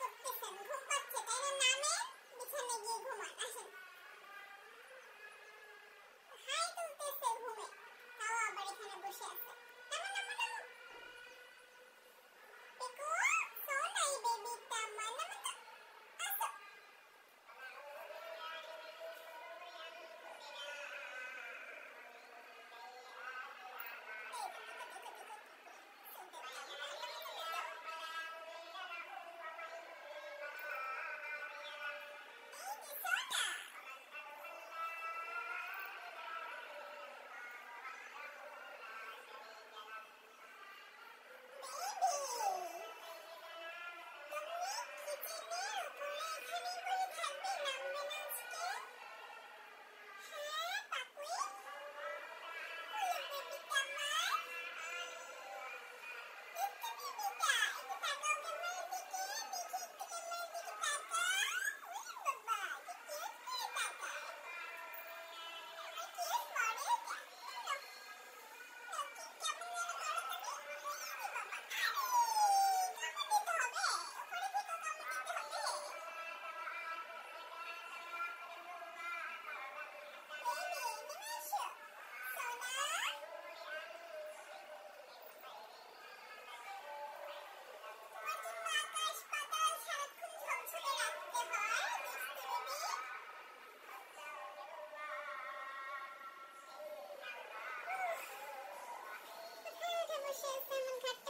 করতেছেন ঘুম পাচ্ছে তাই নামে বিছানায় গিয়ে ঘুমান আসেন Görüşürüz. Hemen kalp